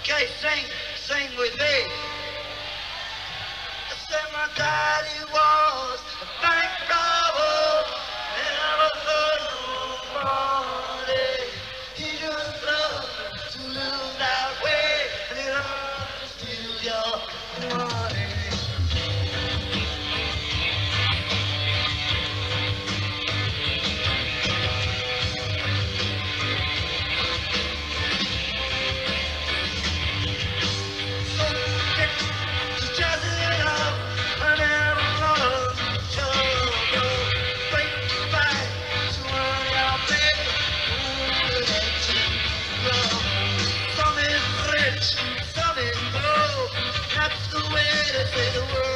Okay, sing, sing with me. I said my daddy was. better for the world.